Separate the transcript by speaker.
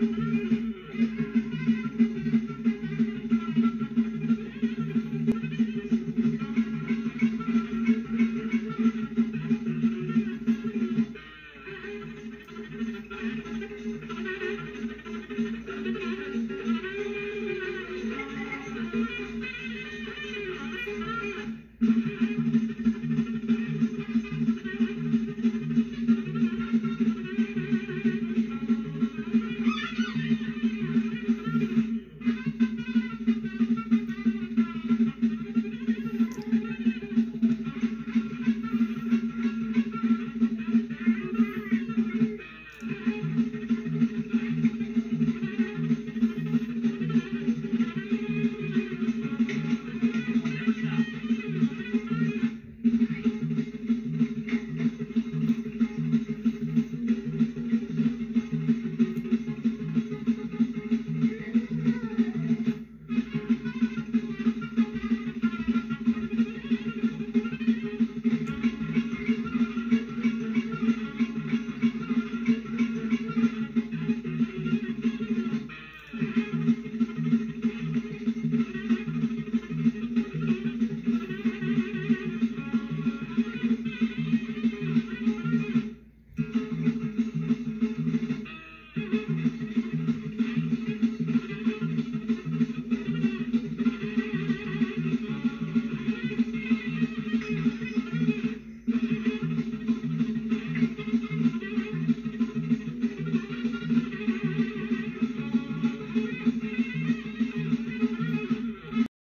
Speaker 1: you mm-hmm.